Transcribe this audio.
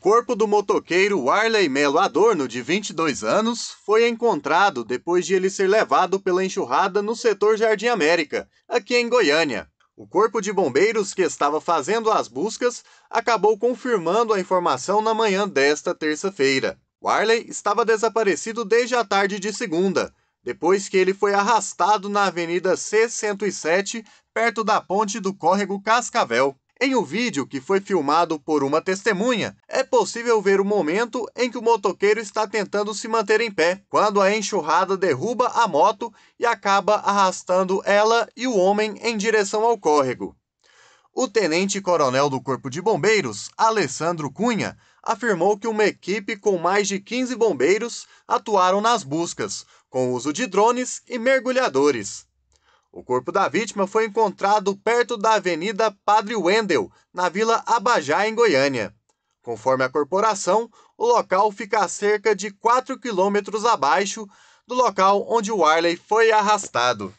corpo do motoqueiro Warley Melo Adorno, de 22 anos, foi encontrado depois de ele ser levado pela enxurrada no setor Jardim América, aqui em Goiânia. O corpo de bombeiros que estava fazendo as buscas acabou confirmando a informação na manhã desta terça-feira. Warley estava desaparecido desde a tarde de segunda, depois que ele foi arrastado na Avenida C-107, perto da ponte do córrego Cascavel. Em um vídeo que foi filmado por uma testemunha, é possível ver o momento em que o motoqueiro está tentando se manter em pé, quando a enxurrada derruba a moto e acaba arrastando ela e o homem em direção ao córrego. O tenente-coronel do Corpo de Bombeiros, Alessandro Cunha, afirmou que uma equipe com mais de 15 bombeiros atuaram nas buscas, com uso de drones e mergulhadores. O corpo da vítima foi encontrado perto da Avenida Padre Wendel, na Vila Abajá, em Goiânia. Conforme a corporação, o local fica a cerca de 4 quilômetros abaixo do local onde o Arley foi arrastado.